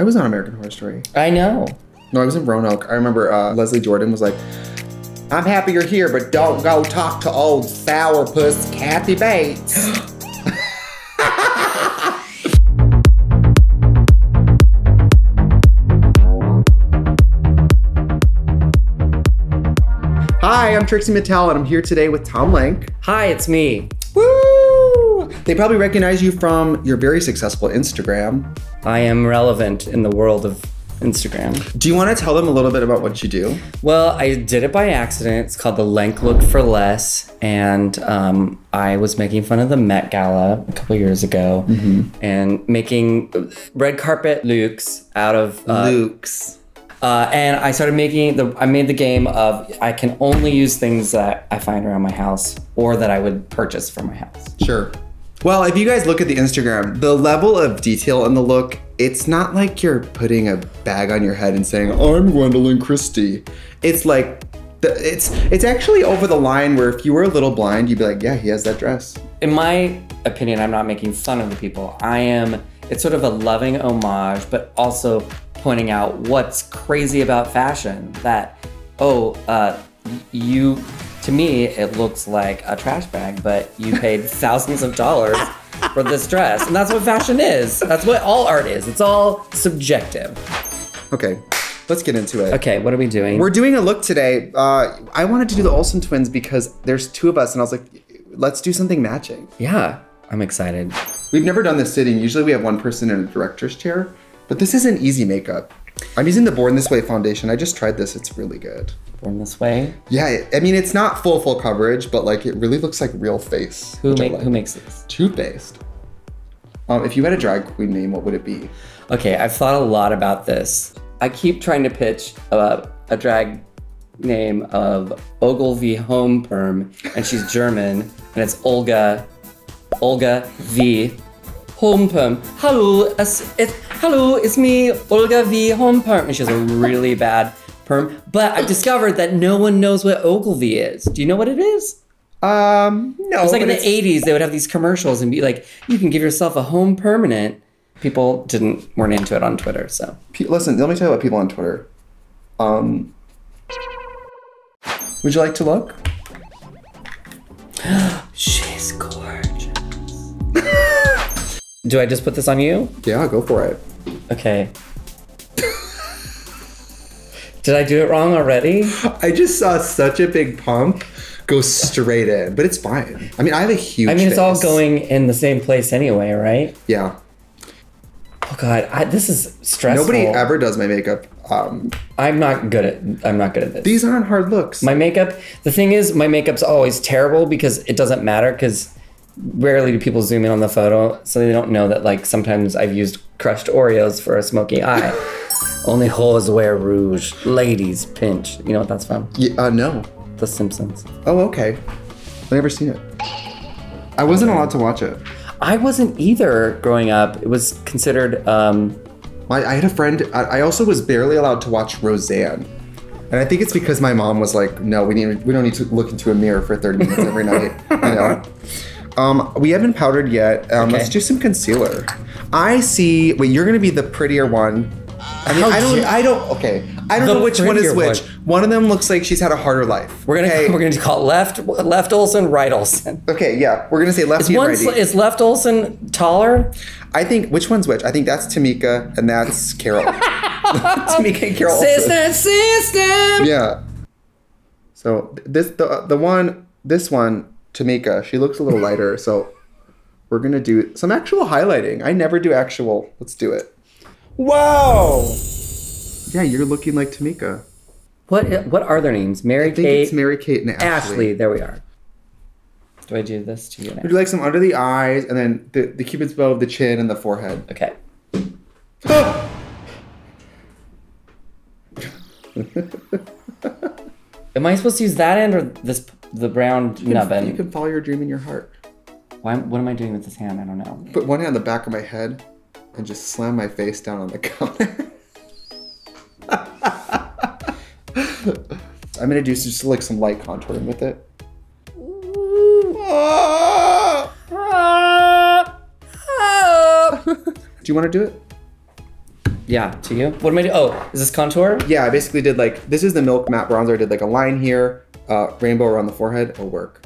I was on American Horror Story. I know. No, I was in Roanoke. I remember uh, Leslie Jordan was like, I'm happy you're here, but don't go talk to old sourpuss Kathy Bates. Hi, I'm Trixie Mattel, and I'm here today with Tom Lenk. Hi, it's me. Woo! They probably recognize you from your very successful Instagram. I am relevant in the world of Instagram. Do you want to tell them a little bit about what you do? Well, I did it by accident. It's called the Lenk Lewk for Less, and um, I was making fun of the Met Gala a couple years ago, and making red carpet looks out of uh, Luke's. Uh, and I started making the. I made the game of I can only use things that I find around my house or that I would purchase for my house. Sure. Well, if you guys look at the Instagram, the level of detail in the look, it's not like you're putting a bag on your head and saying, "I'm Gwendoline Christie." It's like it's it's actually over the line where if you were a little blind, you'd be like, "Yeah, he has that dress." In my opinion, I'm not making fun of the people. I am. It's sort of a loving homage, but also pointing out what's crazy about fashion. That oh, uh, you. To me, it looks like a trash bag, but you paid thousands of dollars for this dress, and that's what fashion is. That's what all art is. It's all subjective. Okay, let's get into it. Okay, what are we doing? We're doing a look today. Uh, I wanted to do the Olsen twins because there's two of us, and I was like, let's do something matching. yeah, I'm excited. We've never done this sitting. Usually we have one person in a director's chair, but this isn't easy makeup. I'm using the Born This Way foundation. I just tried this. It's really good. Born this way. Yeah, I mean, it's not full, full coverage, but like it really looks like real face. Who make like. who makes this? Toothpaste. Um, if you had a drag queen name, what would it be? Okay, I've thought a lot about this. I keep trying to pitch uh, a drag name of Ogilvie Home Perm, and she's German, and it's Olga, Olga V. Home Perm. Hello, it's, it's, hello, it's me, Olga V. Home Perm. And she has a really bad perm. But I've discovered that no one knows what Ogilvie is. Do you know what it is? Um, no. It's like in the 80s, they would have these commercials and be like, you can give yourself a home permanent. People didn't weren't into it on Twitter, so Listen, let me tell you about people on Twitter. Um, would you like to look? she's gorgeous. Do I just put this on you? Yeah, go for it. Okay. Did I do it wrong already? I just saw such a big pump go straight in, but it's fine. I mean, I have a huge. I mean, it's all going in the same place anyway, right? Yeah. Oh God, I, this is stressful. Nobody ever does my makeup. Um, I'm not good at. I'm not good at this. these aren't hard looks. My makeup, the thing is, my makeup's always terrible because it doesn't matter because rarely do people zoom in on the photo, so they don't know that like sometimes I've used crushed Oreos for a smoky eye. Only hoes wear rouge, ladies pinch. You know what that's from? Yeah, uh, no. The Simpsons. Oh, okay. I've never seen it. I wasn't allowed to watch it. I wasn't either growing up. It was considered. um I, I had a friend. I, I also was barely allowed to watch Roseanne, and I think it's because my mom was like, "No, we need. We don't need to look into a mirror for thirty minutes every night." You know. Um, we haven't powdered yet. Um, Let's do some concealer. I see. Wait, you're gonna be the prettier one. I mean, How I don't. I don't. Okay, I don't know which one is which. one. One. of them looks like she's had a harder life. We're gonna Okay. we're gonna call it left left Olsen, right Olsen. Okay, yeah, we're gonna say lefty and One is left Olsen taller. I think which one's which? I think that's Tamika and that's Carol. Tamika and Carol. Sister, sister. Yeah. So this the the one this one Tamika she looks a little lighter. So we're gonna do some actual highlighting. I never do actual. Let's do it. Whoa. Yeah, you're looking like Tamika. What what are their names? Mary I think Kate, it's Mary Kate and Ashley. Ashley. There we are. Do I do this to you now? We do like some under the eyes and then the, the cupid's bow of the chin and the forehead. Okay. Am I supposed to use that end or this the brown nubbin? You can follow your dream in your heart. Why, what am I doing with this hand? I don't know. Put one hand on the back of my head and just slam my face down on the counter. I'm gonna do just like some light contouring with it. Do you want to do it? Yeah, to you. What am I doing? Oh, is this contour? Yeah, I basically did like this is the Milk matte bronzer. I did like a line here, uh, rainbow around the forehead. It'll work.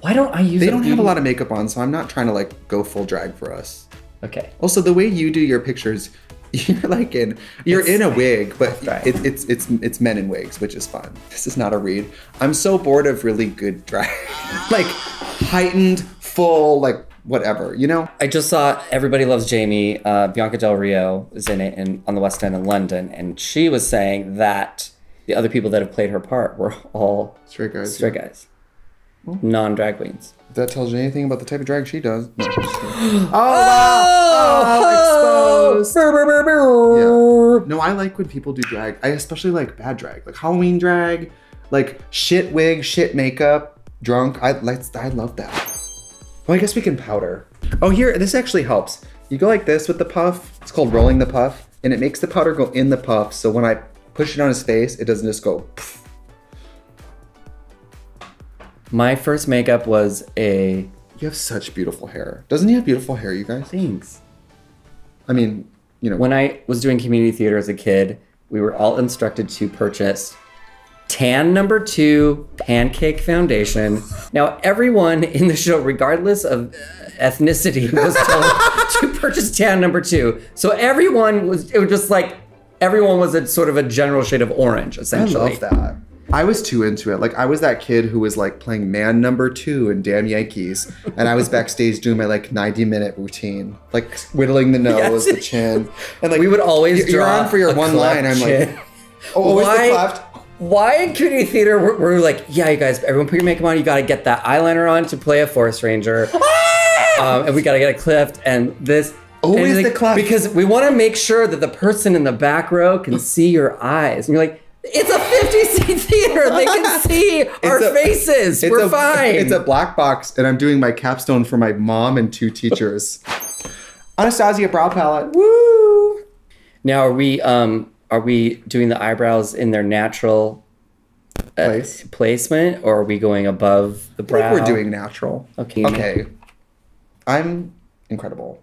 Why don't I use? They don't have a lot of makeup on, so I'm not trying to like go full drag for us. Okay. Also, the way you do your pictures, you're like in you're It's- in a wig, but it, it's it's it's men in wigs, which is fun. This is not a read. I'm so bored of really good drag, like heightened, full, like whatever. You know? I just saw Everybody Loves Jamie. Uh, Bianca Del Rio is in it in, on the West End in London, and she was saying that the other people that have played her part were all Straight guys. straight guys, non drag queens. If that tells you anything about the type of drag she does. No, I'm just kidding. Oh, oh, oh, exposed. No, I like when people do drag. I especially like bad drag, like Halloween drag, like shit wig, shit makeup, drunk. I like. I love that. Well, I guess we can powder. Oh, here, this actually helps. You go like this with the puff. It's called rolling the puff, and it makes the powder go in the puff. So when I push it on his face, it doesn't just go. pff. My first makeup was a You have such beautiful hair. Doesn't he have beautiful hair, you guys? thanks. I mean, you know. When I was doing community theater as a kid, we were all instructed to purchase tan number two pancake foundation. Now, everyone in the show, regardless of uh, ethnicity, was told to purchase tan number two. So everyone was, it was just like, everyone was a sort of a general shade of orange, I essentially. love that. I was too into it. Like I was that kid who was like playing man number two in Damn Yankees, and I was backstage doing my like ninety minute routine, like whittling the nose, Yes. the chin, and like We would always You're draw on for your one line. I'm chin. like, oh, always Why- the cleft. Why in community theater we're, we're like, yeah, you guys, everyone put your makeup on. You got to get that eyeliner on to play a forest ranger, um, and we got to get a cleft and this. Always and the cleft. because we want to make sure that the person in the back row can see your eyes. And you're like, it's a 50 seat theater. They can see our a- faces. We're a, fine. It's a black box, and I'm doing my capstone for my mom and two teachers. Anastasia brow palette. Woo! now, are we um are we doing the eyebrows in their natural uh, Place. placement, or are we going above the I brow? think we're doing natural. Okay. Okay. I'm incredible.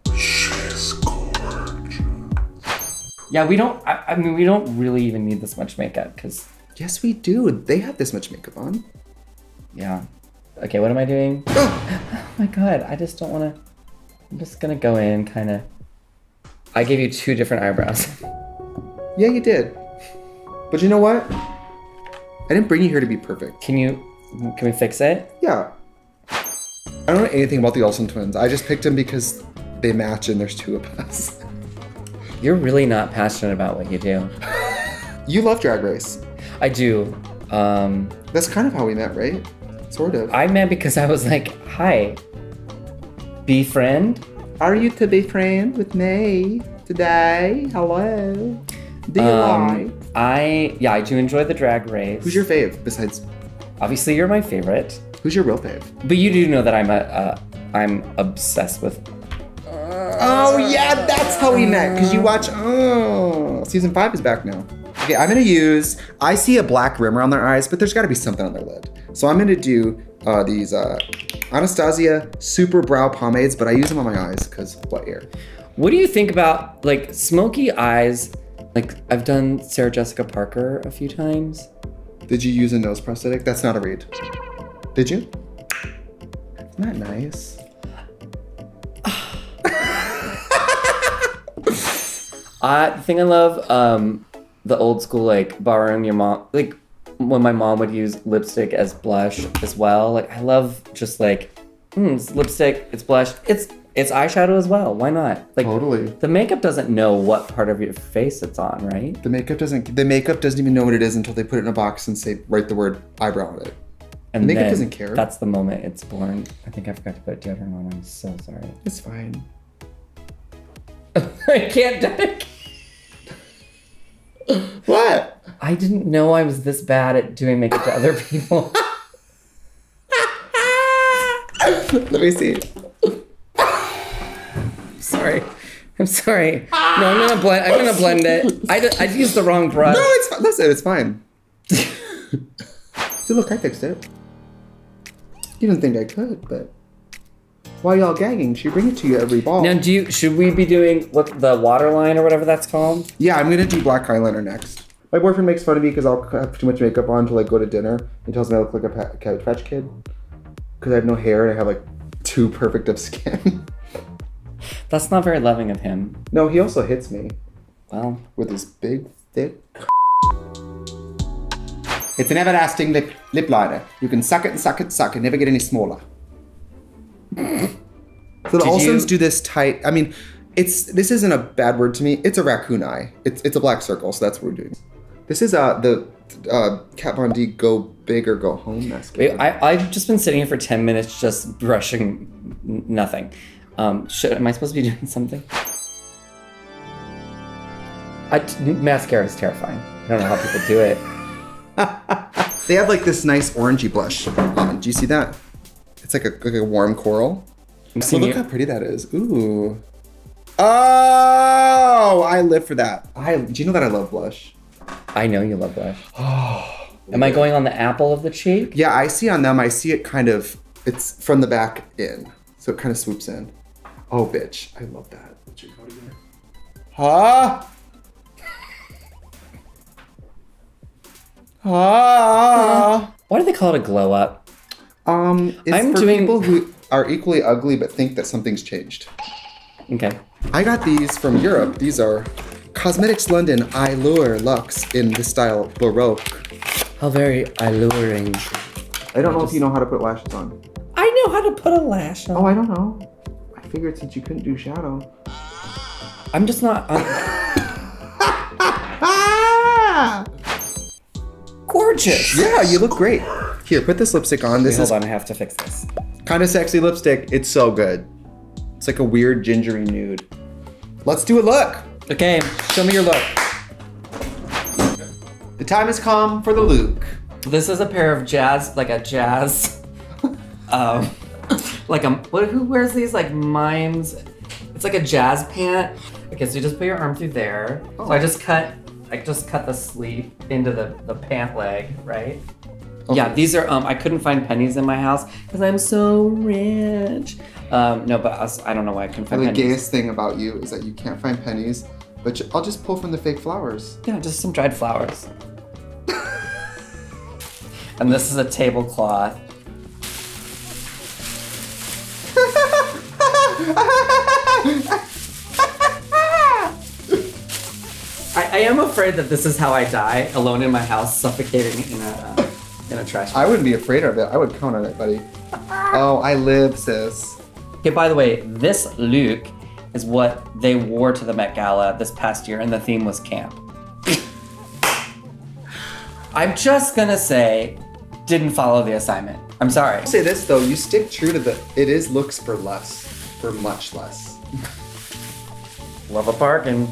Yeah, we don't. I, I mean, we don't really even need this much makeup because, Yes, we do. They have this much makeup on. yeah. Okay, what am I doing? oh my god, I just don't want to. I'm just gonna go in, kind of. I gave you two different eyebrows. Yeah, you did. But you know what? I didn't bring you here to be perfect. Can you? Can we fix it? Yeah. I don't know anything about the Olsen twins. I just picked them because they match and there's two of us. You're really not passionate about what you do. You love Drag Race. I do. Um, That's kind of how we met, right? Sort of. I met because I was like, "Hi, befriend. Are you to befriend with me today? Hello. Do you Um, like? I yeah, I do enjoy the drag race. Who's your fave besides? Obviously, you're my favorite. Who's your real fave? But you do know that I'm a, uh, I'm obsessed with. Oh yeah, that's how we met. Cause you watch. Oh, season five is back now. Okay, I'm gonna use. I see a black rim around their eyes, but there's got to be something on their lid. So I'm gonna do uh, these uh, Anastasia super brow pomades, but I use them on my eyes because what ear? What do you think about like smoky eyes? Like I've done Sarah Jessica Parker a few times. Did you use a nose prosthetic? That's not a read. Did you? Isn't that nice? Uh, the thing I love, um, the old school like borrowing your mom, like when my mom would use lipstick as blush as well. Like I love just like, mm, it's lipstick, it's blush, it's it's eyeshadow as well. Why not? Like Totally. the makeup doesn't know what part of your face it's on, right? The makeup doesn't. The makeup doesn't even know what it is until they put it in a box and say write the word eyebrow on it. And makeup doesn't care. That's the moment it's born. I think I forgot to put deodorant on. I'm so sorry. It's fine. I can't. What? I didn't know I was this bad at doing makeup to other people. Let me see. sorry. I'm sorry. No, I'm gonna blend. I'm gonna blend it. I, I, used the wrong brush. No, it's fine. Listen, it's fine. See, look, I fixed it. You didn't think I could, but Why y'all gagging? She bring it to you every ball. Now, do you should we be doing what the waterline or whatever that's called? Yeah, I'm gonna do black eyeliner next. My boyfriend makes fun of me because I'll have too much makeup on to like go to dinner. He tells me I look like a Cabbage Patch Kid because I have no hair and I have like too perfect of skin. That's not very loving of him. no, he also hits me Well, with his big, thick. It's an everlasting lip lip liner. You can suck it and suck it, and suck it, never get any smaller. So the Did Olsens you- do this tight. I mean, it's this isn't a bad word to me. It's a raccoon eye. It's it's a black circle, so that's what we're doing. This is uh the uh Kat Von D go big or go home mascara. wait, I I've just been sitting here for ten minutes just brushing nothing. Um, should am I supposed to be doing something? I, mascara is terrifying. I don't know how people do it. They have like this nice orangey blush on. Do you see that? It's like a like a warm coral. I'm So seeing look you. how pretty that is. Ooh. Oh, I live for that. I do you know that I love blush? I know you love blush. Oh. Am I going on the apple of the cheek? Yeah, I see on them. I see it kind of. It's from the back in, so it kind of swoops in. Oh, bitch, I love that. What's your code again? Huh? Huh? Why do they call it a glow up? Um, it's I'm for doing- people who are equally ugly but think that something's changed. Okay. I got these from Europe. These are Cosmetics London Eylure Luxe in the style Baroque. How very alluring. I don't know if you know how to put lashes on. I know how to put a lash on. Oh, I don't know. I figured since you couldn't do shadow. I'm just not. I'm gorgeous. Yeah, you look great. Here, put this lipstick on. This Hold is on, I have to fix this. kind of sexy lipstick. It's so good. It's like a weird gingery nude. Let's do a look. Okay, show me your look. The time has come for the Lewk. This is a pair of jazz, like a jazz, um, like a what? Who wears these like mimes? It's like a jazz pant. Okay, so you just put your arm through there. So I just cut, I just cut the sleeve into the the pant leg, right? Yeah, these are. Um, I couldn't find pennies in my house because I'm so rich. Um, no, but us, I don't know why I couldn't find the pennies. gayest thing about you is that you can't find pennies, but ju- I'll just pull from the fake flowers. Yeah, just some dried flowers. and this is a tablecloth. I, I am afraid that this is how I die, alone in my house, suffocating in a uh, in a trash. I wouldn't be afraid of it. I would count on it, buddy. Oh, I live, sis. Okay, by the way, this Lewk is what they wore to the Met Gala this past year, and the theme was camp. I'm just gonna say, didn't follow the assignment. I'm sorry. I'll say this though, you stick true to the. It is looks for less, for much less. Love a bargain.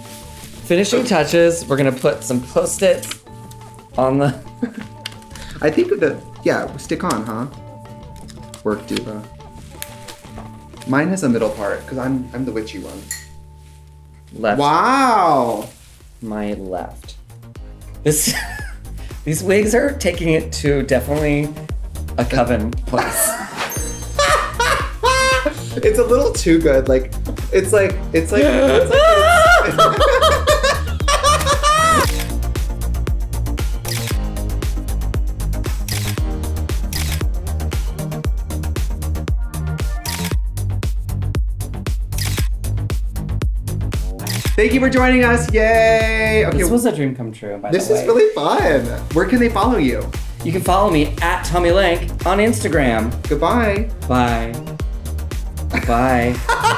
Finishing touches, we're gonna put some post-its on the. I think the yeah, stick on, huh? Work diva. Mine has a middle part because I'm I'm the witchy one. left. Wow. My left. This. these wigs are taking it to definitely a coven place. it's a little too good. Like, it's like it's like. It's like Thank you for joining us. Yay! Okay, This was a dream come true, by this the is really fun. Where can they follow you? You can follow me at Tommy Lenk on Instagram. Goodbye. Bye. Bye.